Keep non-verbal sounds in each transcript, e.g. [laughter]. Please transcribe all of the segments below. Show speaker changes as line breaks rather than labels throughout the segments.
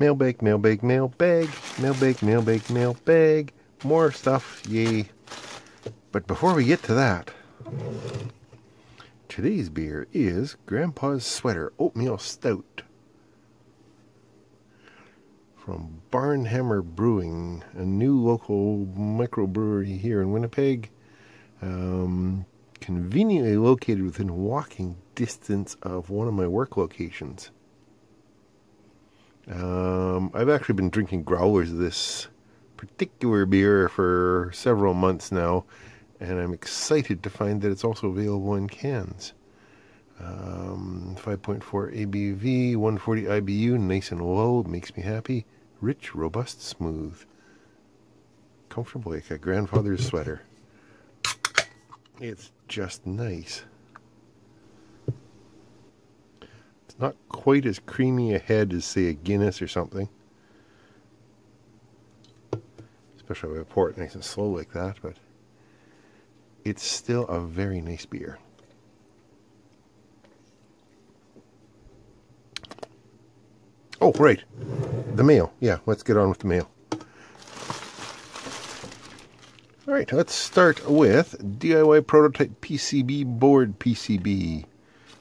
Mailbag, mailbag, mailbag, mailbag, mailbag, mailbag. More stuff, yay. But before we get to that, today's beer is Grandpa's Sweater Oatmeal Stout from Barnhammer Brewing, a new local microbrewery here in Winnipeg. Um, conveniently located within walking distance of one of my work locations. Um, I've actually been drinking growlers of this particular beer for several months now, and I'm excited to find that it's also available in cans. Um, 5.4 ABV, 140 IBU, nice and low, makes me happy. Rich, robust, smooth. Comfortable like a grandfather's sweater. It's just nice. It's not quite as creamy a head as, say, a Guinness or something. Especially if I pour it nice and slow like that, but it's still a very nice beer. Oh, right. The mail. Yeah, let's get on with the mail. All right, let's start with DIY prototype PCB board PCB.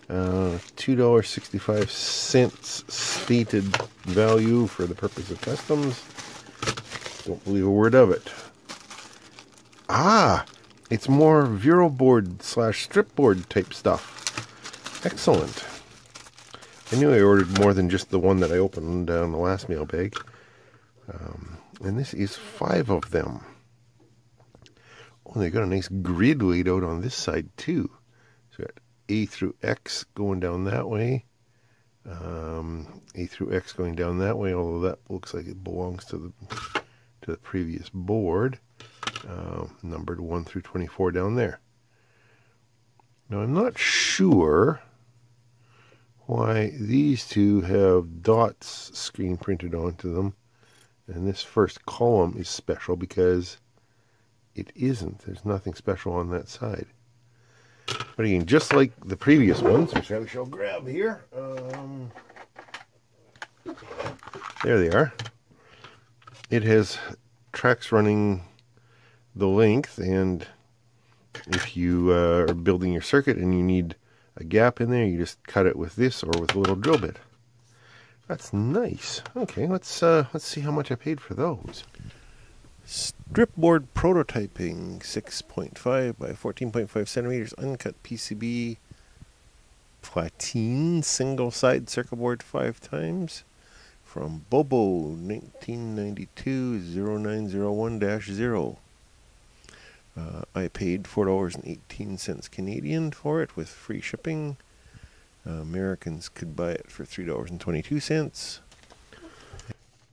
Uh, $2.65 stated value for the purpose of customs. Don't believe a word of it. Ah, it's more Vero board slash strip board type stuff. Excellent. I knew I ordered more than just the one that I opened down the last mailbag. Um, and this is five of them. Oh, they got a nice grid laid out on this side too. So A through X going down that way. Um, A through X going down that way, although that looks like it belongs to the to the previous board. Uh, numbered 1 through 24 down there. Now I'm not sure why these two have dots screen printed onto them. And this first column is special because it isn't. There's nothing special on that side. But again, just like the previous ones, which I shall grab here. Um, there they are. It has tracks running the length, and if you uh, are building your circuit and you need a gap in there, you just cut it with this or with a little drill bit. That's nice. Okay, let's uh, let's see how much I paid for those. Stripboard prototyping, 6.5 by 14.5 centimeters, uncut PCB, platine, single side circuit board five times, from Bobo, 1992 0901-0. Uh, I paid $4.18 Canadian for it with free shipping. Uh, Americans could buy it for $3.22.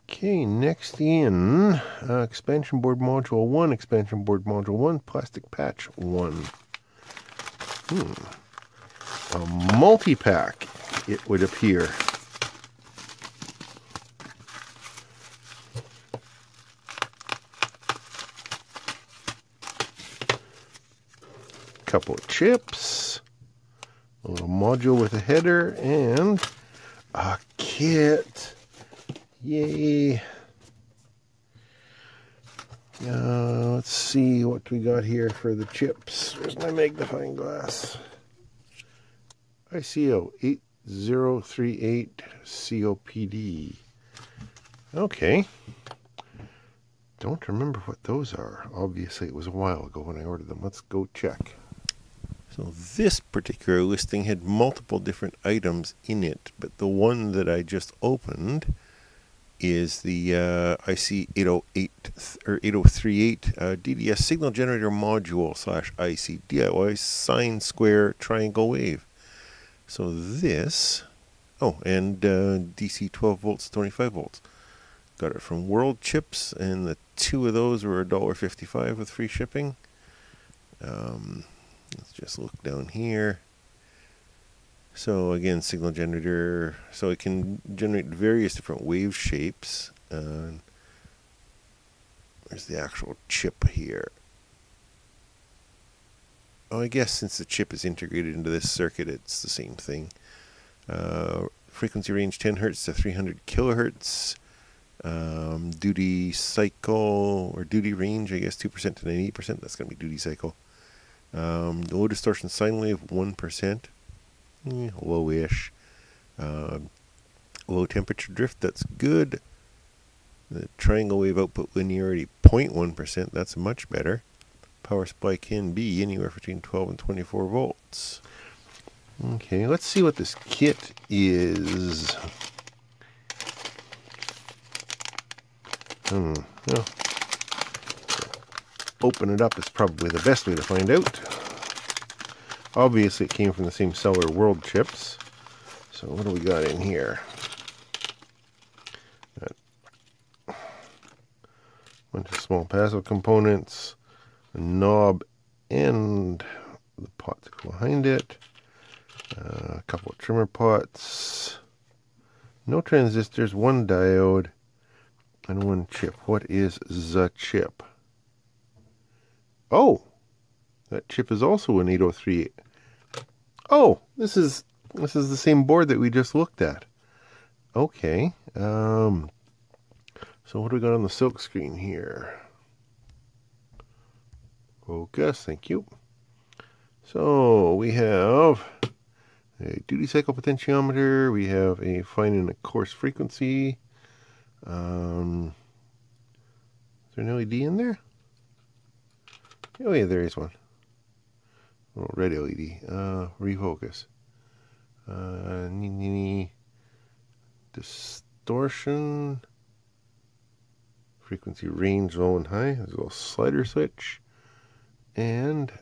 Okay, next in uh, expansion board module 1, expansion board module 1, plastic patch 1. Hmm. A multi pack, it would appear. couple of chips, a little module with a header, and a kit. Yay. Uh, let's see what we got here for the chips. Where's my magnifying glass? ICL 8038 COPD. Okay. Don't remember what those are. Obviously, it was a while ago when I ordered them. Let's go check. So this particular listing had multiple different items in it, but the one that I just opened is the uh, IC 808 or 8038 uh, DDS signal generator module slash IC DIY sine square triangle wave. So this, oh, and uh, DC 12 volts, 25 volts. Got it from World Chips, and the two of those were $1.55 with free shipping. Um, Let's just look down here. So again, signal generator. So it can generate various different wave shapes. Uh, the actual chip here? Oh, I guess since the chip is integrated into this circuit, it's the same thing. Uh, frequency range 10 hertz to 300 kilohertz.
Um, duty cycle or duty range, I guess 2% to 98%. That's going to be duty cycle. Um, low distortion sine wave, 1%. Eh, low-ish. Uh, low temperature drift, that's good. The triangle wave output linearity, 0.1%. That's much better. Power supply can be anywhere between 12 and 24 volts.
Okay, let's see what this kit is. Hmm, well, open it up is probably the best way to find out. Obviously, it came from the same seller, World Chips. So, what do we got in here? Got bunch of small passive components, a knob, and the pot behind it. Uh, a couple of trimmer pots, no transistors, one diode, and one chip. What is the chip? Oh, that chip is also an 803. Oh, this is this is the same board that we just looked at. Okay. Um, so what do we got on the silk screen here? Focus, thank you. So we have a duty cycle potentiometer. We have a fine and a coarse frequency. Um, is there an LED in there? Oh yeah, there is one. Little red LED. Uh, refocus. Uh, distortion. Frequency range low and high. There's a little slider switch. And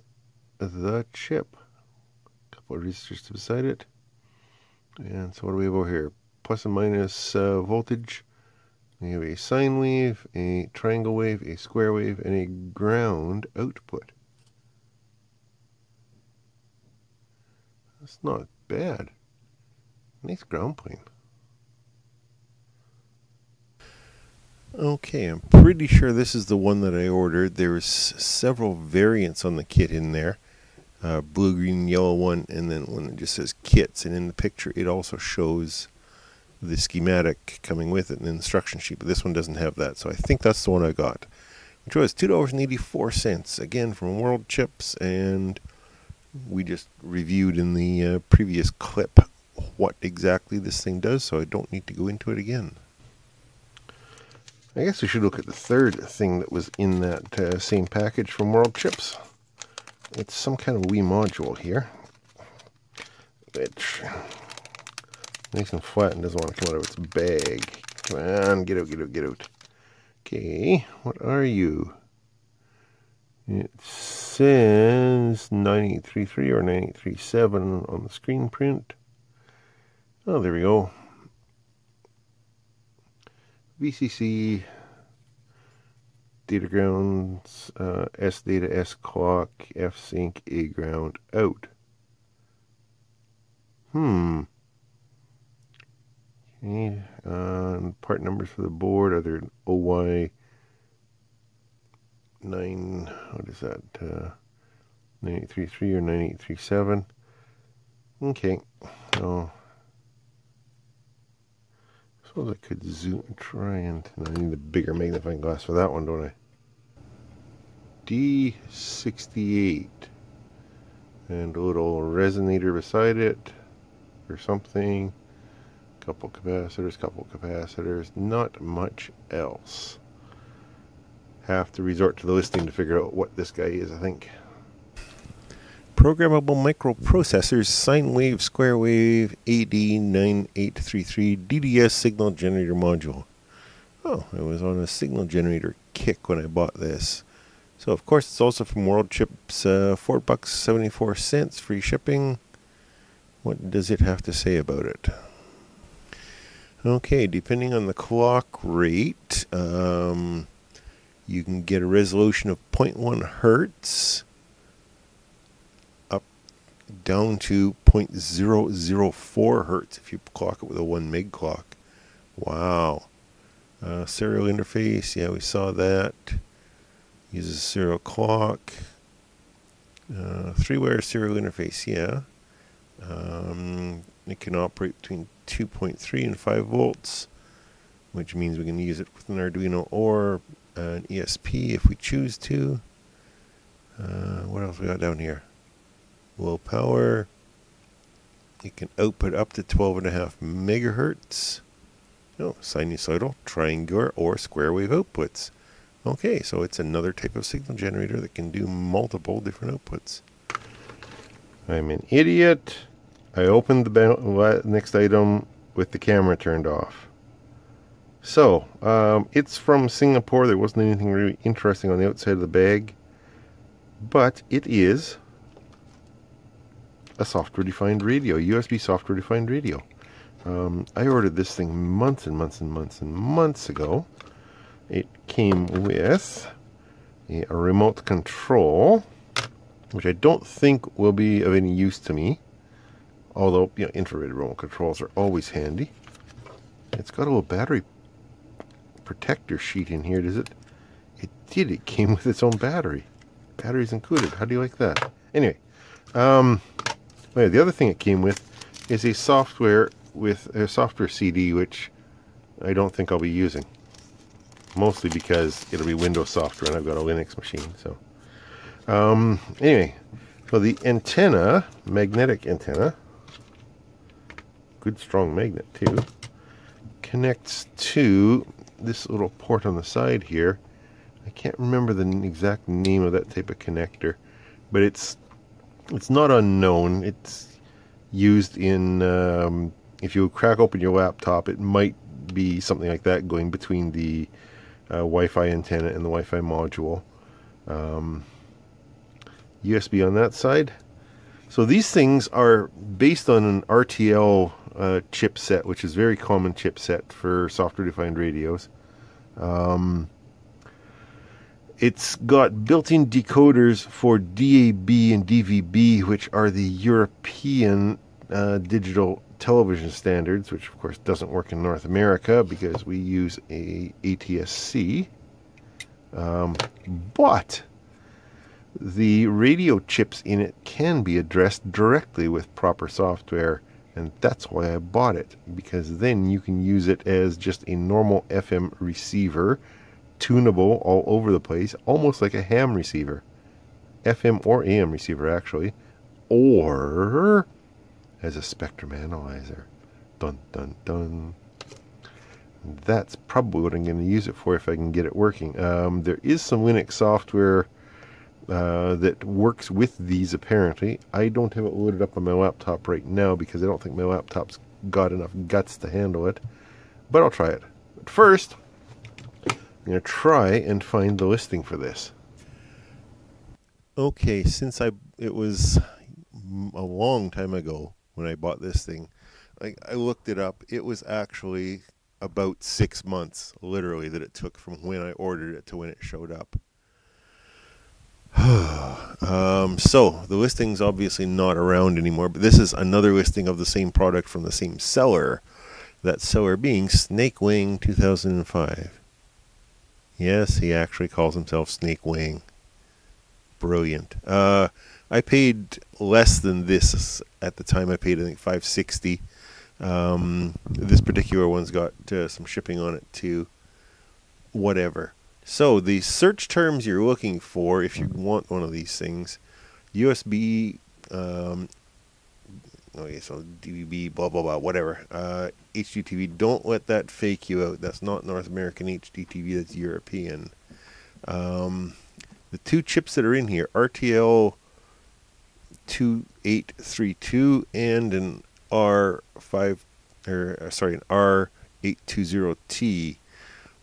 the chip A couple of resistors beside it. And so what do we have over here? Plus and minus uh, voltage. We have a sine wave, a triangle wave, a square wave, and a ground output. That's not bad. Nice ground plane.
Okay, I'm pretty sure this is the one that I ordered. There's several variants on the kit in there uh, blue, green, yellow one, and then one that just says kits. And in the picture, it also shows the schematic coming with it and the instruction sheet. But this one doesn't have that, so I think that's the one I got, which was two dollars and eighty-four cents. Again from World Chips, and we just reviewed in the uh, previous clip what exactly this thing does, so I don't need to go into it again.
I guess we should look at the third thing that was in that uh, same package from World Chips it's some kind of wee module here, which nice and flat and doesn't want to come out of its bag. Come on, get out, get out, get out. Okay, what are you? It says 9833 or 9837 on the screen print. Oh, there we go. VCC data grounds, uh, S data, S clock, F sync, A ground, out. Hmm. Okay, uh, part numbers for the board are there OY 9, what is that, uh, 9833 or 9837. Okay, so suppose I could zoom, and try and, I need a bigger magnifying glass for that one, don't I? D68 and a little resonator beside it or something. Couple capacitors, couple capacitors, not much else. Have to resort to the listing to figure out what this guy is, I think.
Programmable microprocessors, sine wave, square wave, AD9833 DDS signal generator module. Oh, it was on a signal generator kick when I bought this. So of course it's also from World Chips, uh, four bucks seventy four cents, free shipping. What does it have to say about it? Okay, depending on the clock rate, um, you can get a resolution of 0.1 hertz up down to 0.004 hertz if you clock it with a 1 meg clock. Wow. Uh, serial interface, yeah, we saw that. Uses serial clock. Uh, three-wire serial interface, yeah. Um, it can operate between 2.3 and 5 volts. which means we can use it with an Arduino or an ESP if we choose to. Uh, what else we got down here? Low power. It can output up to 12.5 megahertz. No, sinusoidal, triangular, or square wave outputs. Okay, so it's another type of signal generator that can do multiple different outputs.
I'm an idiot. I opened the next item with the camera turned off. So, um, it's from Singapore. There wasn't anything really interesting on the outside of the bag. But it is a software defined radio, USB software defined radio. Um, I ordered this thing months and months and months and months ago. It came with a, a remote control, which I don't think will be of any use to me. Although, you know, infrared remote controls are always handy. It's got a little battery protector sheet in here, does it? It did. It came with its own battery. Batteries included. How do you like that? Anyway, um, well, the other thing it came with is a software with a software CD, which I don't think I'll be using. Mostly because it'll be Windows software and I've got a Linux machine. So, um, anyway, so the antenna, magnetic antenna, good strong magnet too, connects to this little port on the side here. I can't remember the exact name of that type of connector, but it's it's not unknown. It's used in um, if you crack open your laptop, it might be something like that going between the uh, Wi-Fi antenna and the Wi-Fi module. Um, USB on that side. So these things are based on an RTL uh, chipset, which is very common chipset for software-defined radios. Um, it's got built-in decoders for DAB and DVB, which are the European uh, digital television standards, which of course doesn't work in North America because we use a ATSC. Um, but the radio chips in it can be addressed directly with proper software and that's why I bought it because then you can use it as just a normal FM receiver tunable all over the place almost like a ham receiver. FM or AM receiver actually. Or as a spectrum analyzer. Dun dun dun. That's probably what I'm going to use it for if I can get it working. Um, there is some Linux software uh, that works with these apparently. I don't have it loaded up on my laptop right now because I don't think my laptop's got enough guts to handle it. But I'll try it. But first, I'm going to try and find the listing for this.
Okay, since I it was a long time ago when I bought this thing, like I looked it up. It was actually about six months, literally, that it took from when I ordered it to when it showed up. [sighs] um, so the listing's obviously not around anymore, but this is another listing of the same product from the same seller. That seller being Snake Wing 2005. Yes, he actually calls himself Snake Wing. Brilliant. Uh, I paid less than this at the time. I paid I think 560. Um, this particular one's got uh, some shipping on it too. Whatever. So the search terms you're looking for, if you want one of these things, USB, um, okay, so DVB, blah blah blah, whatever. Uh, HDTV, don't let that fake you out. That's not North American HDTV. That's European. Um, the two chips that are in here, RTL 2832 and an R5, or uh, sorry, an R820T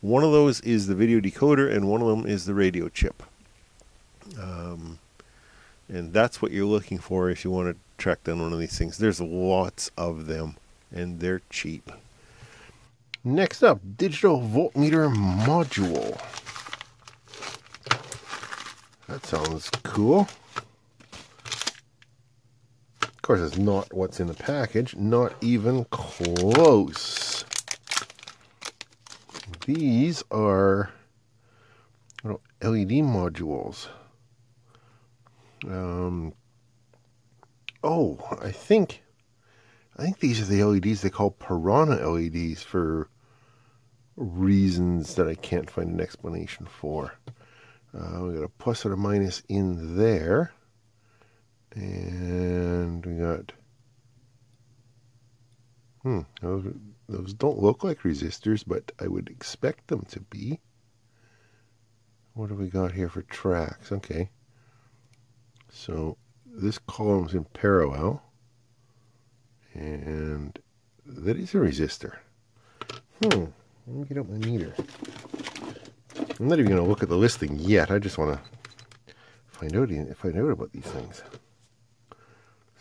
one of those is the video decoder, and one of them is the radio chip. Um, and that's what you're looking for if you want to track down one of these things. There's lots of them, and they're cheap.
Next up, digital voltmeter module. That sounds cool. Of course, it's not what's in the package, not even close. These are little LED modules. Um, oh, I think I think these are the LEDs they call Piranha LEDs for reasons that I can't find an explanation for. Uh, we got a plus or a minus in there. And we got. Hmm, those, don't look like resistors, but I would expect them to be. What do we got here for tracks? Okay. So this column's in parallel. And that is a resistor. Hmm. Let me get out my meter. I'm not even going to look at the listing yet. I just want to find out find out about these things.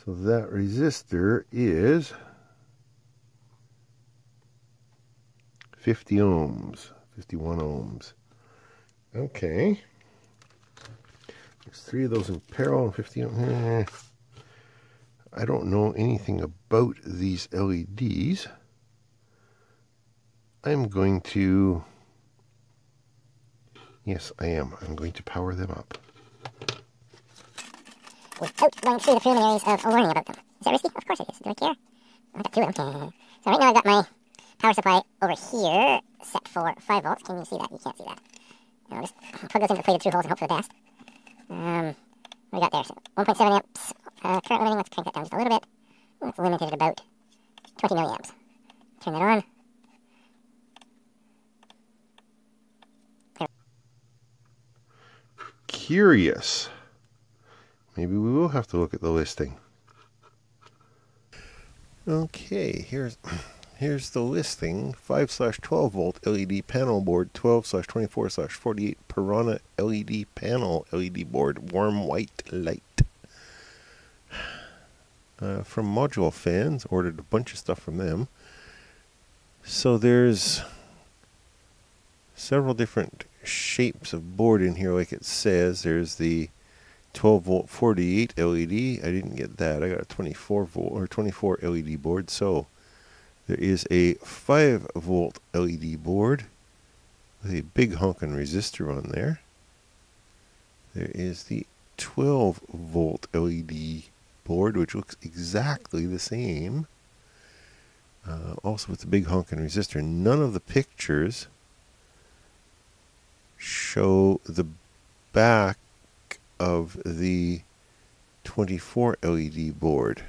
So that resistor is 50 ohms, 51 ohms. Okay. There's three of those in parallel and 50 ohms. Eh. I don't know anything about these LEDs. I'm going to, yes, I am. I'm going to power them up.
Without going through the preliminaries of learning about them. Is that risky? Of course it is. Do I care? I've got two of them. So right now I've got my power supply over here set for 5 volts. Can you see that? You can't see that. I'll just plug those into the plated through holes and hope for the best. Um, what we got there? So 1.7 amps uh, current running. Let's crank that down just a little bit. It's limited at about 20 milliamps. Turn that on.
Curious. Maybe we will have to look at the listing.
Okay, here's [clears throat] here's the listing. 5 slash 12 volt LED panel board, 12 slash 24 slash 48 Piranha LED panel LED board, warm white light. [sighs] Uh, from Module Fans, ordered a bunch of stuff from them. So there's several different shapes of board in here, like it says. There's the 12 volt 48 LED. I didn't get that. I got a 24 volt or 24 LED board. So there is a 5 volt LED board with a big honking resistor on there. There is the 12 volt LED board, which looks exactly the same. Uh, also with the big honking resistor. None of the pictures show the back of the 24 LED board.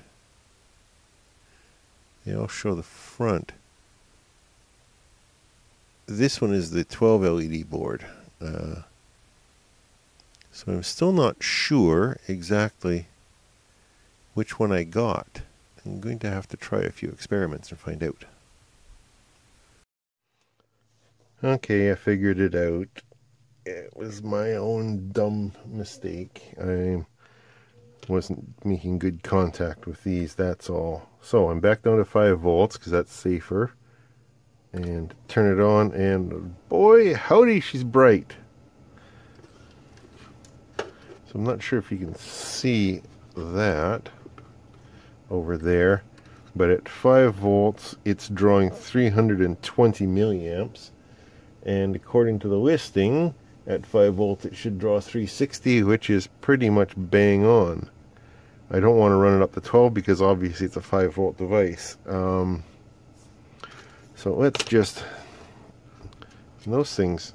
They all show the front. This one is the 12 LED board. Uh, so I'm still not sure exactly which one I got. I'm going to have to try a few experiments and find out.
Okay, I figured it out it was my own dumb mistake. I wasn't making good contact with these, that's all. So I'm back down to 5 volts because that's safer. And turn it on, and boy, howdy, she's bright. So I'm not sure if you can see that over there. But at 5 volts, it's drawing 320 milliamps. And according to the listing, at 5 volts it should draw 360 which is pretty much bang on. I don't want to run it up to 12 because obviously it's a 5 volt device. Um, so let's just those things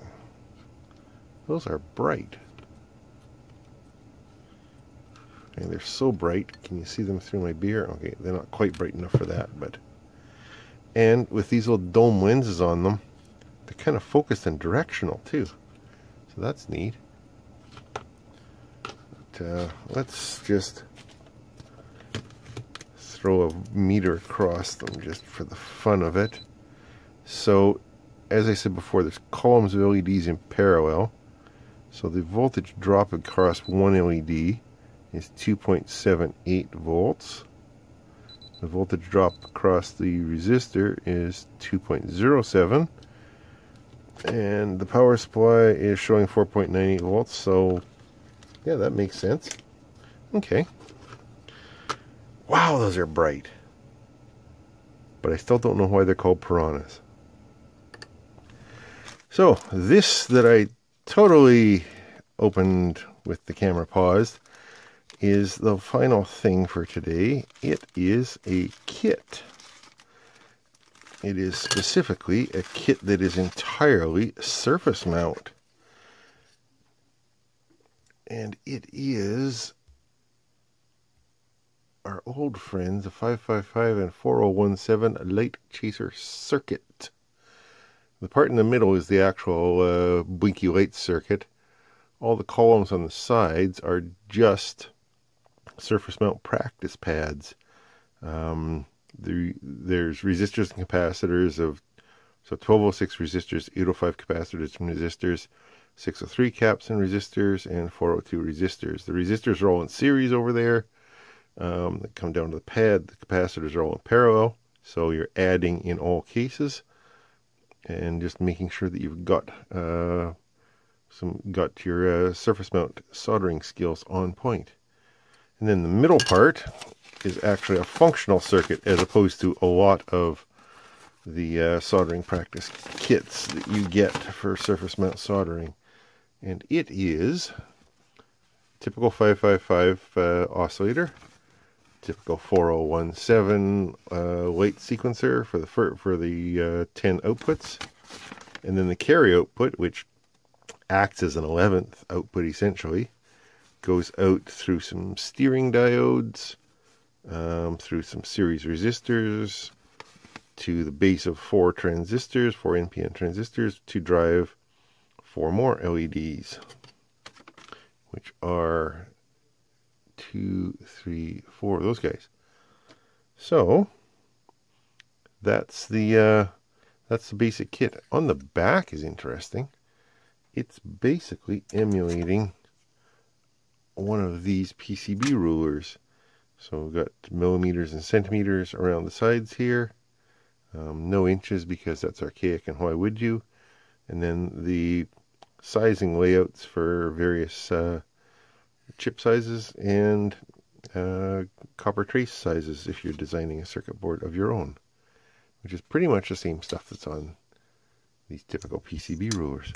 those are bright. And they're so bright. Can you see them through my beer? Okay they're not quite bright enough for that but and with these little dome lenses on them they're kind of focused and directional too so that's neat. But, uh, let's just throw a meter across them just for the fun of it. So, as I said before, there's columns of LEDs in parallel. So the voltage drop across one LED is 2.78 volts. The voltage drop across the resistor is 2.07 and the power supply is showing 4.98 volts so yeah that makes sense. Okay. Wow those are bright. But I still don't know why they're called piranhas. So this that I totally opened with the camera paused is the final thing for today. It is a kit It is specifically a kit that is entirely surface mount. And it is our old friends, the 555 and 4017 Light Chaser Circuit. The part in the middle is the actual uh, blinky light circuit. All the columns on the sides are just surface mount practice pads. Um, the, there's resistors and capacitors of so 1206 resistors, 805 capacitors and resistors, 603 caps and resistors, and 402 resistors. The resistors are all in series over there um, that come down to the pad. The capacitors are all in parallel, so you're adding in all cases, and just making sure that you've got uh, some got your uh, surface mount soldering skills on point. And then the middle part is actually a functional circuit as opposed to a lot of the uh, soldering practice kits that you get for surface mount soldering. And it is typical 555 uh, oscillator typical 4017 uh, sequencer for the for, for the uh, 10 outputs and then the carry output which acts as an 11th output essentially goes out through some steering diodes um, through some series resistors to the base of four transistors four npn transistors to drive four more leds which are two, three, four, those guys. So that's the uh, that's the basic kit. On the back is interesting. It's basically emulating one of these PCB rulers. So we've got millimeters and centimeters around the sides here. Um, no inches because that's archaic and why would you? And then the sizing layouts for various uh, chip sizes and uh, copper trace sizes if you're designing a circuit board of your own, which is pretty much the same stuff that's on these typical PCB rulers.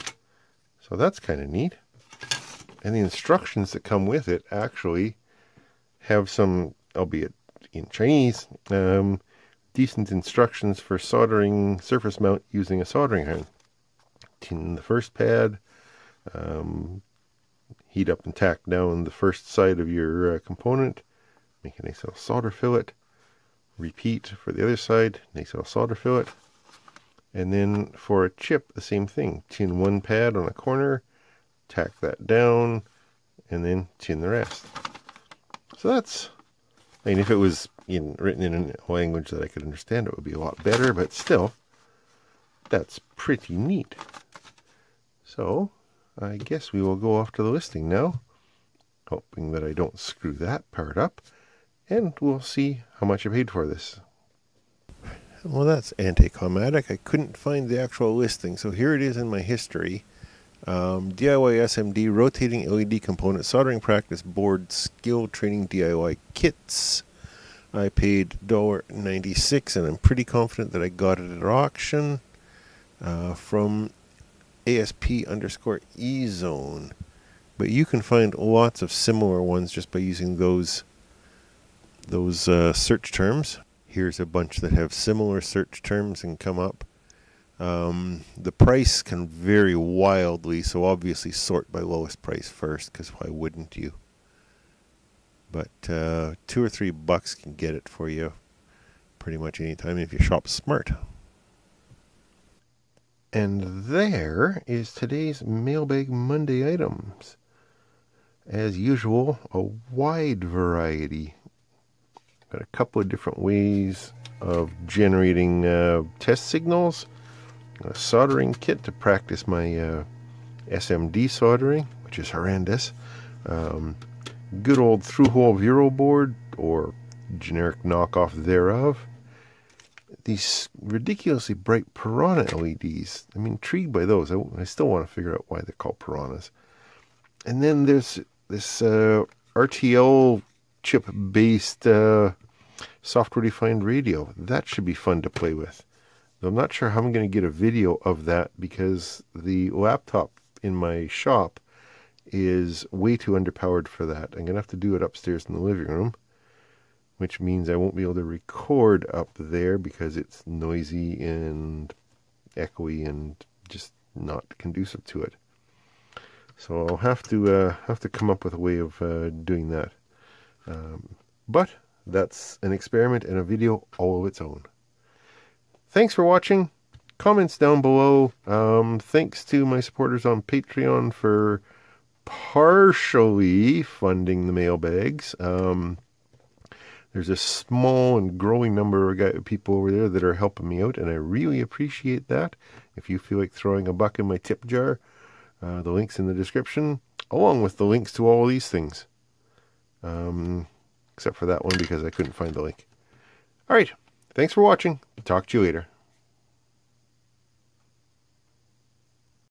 So that's kind of neat. And the instructions that come with it actually have some, albeit in Chinese, um, decent instructions for soldering surface mount using a soldering iron. Tin the first pad, um, heat up and tack down the first side of your uh, component, make a nice little solder fillet, repeat for the other side, nice little solder fillet, and then for a chip, the same thing, tin one pad on a corner, tack that down, and then tin the rest. So that's, I mean, if it was in, written in a language that I could understand, it would be a lot better, but still, that's pretty neat. So, I guess we will go off to the listing now, hoping that I don't screw that part up, and we'll see how much I paid for this.
Well, that's anticlimactic. I couldn't find the actual listing, so here it is in my history. Um, DIY SMD rotating LED component soldering practice board skill training DIY kits. I paid $1.96 and I'm pretty confident that I got it at auction uh, from ASP underscore E zone. But you can find lots of similar ones just by using those those uh, search terms. Here's a bunch that have similar search terms and come up. Um, the price can vary wildly, so obviously sort by lowest price first, because why wouldn't you? But uh, two or three bucks can get it for you pretty much any time if you shop smart.
And there is today's Mailbag Monday items. As usual, a wide variety. Got a couple of different ways of generating uh, test signals. A soldering kit to practice my uh, SMD soldering, which is horrendous. Um, good old through-hole Vero board, or generic knockoff thereof these ridiculously bright piranha LEDs. I'm intrigued by those. I, I still want to figure out why they're called piranhas. And then there's this uh, RTL chip based uh, software defined radio. That should be fun to play with. I'm not sure how I'm going to get a video of that because the laptop in my shop is way too underpowered for that. I'm going to have to do it upstairs in the living room which means I won't be able to record up there because it's noisy and echoey and just not conducive to it. So I'll have to uh, have to come up with a way of uh, doing that. Um, but that's an experiment and a video all of its own. Thanks for watching. Comments down below. Um, thanks to my supporters on Patreon for partially funding the mailbags. Um, there's a small and growing number of people over there that are helping me out, and I really appreciate that. If you feel like throwing a buck in my tip jar, uh, the link's in the description, along with the links to all these things. Um, except for that one because I couldn't find the link. All right. Thanks for watching. Talk to you later.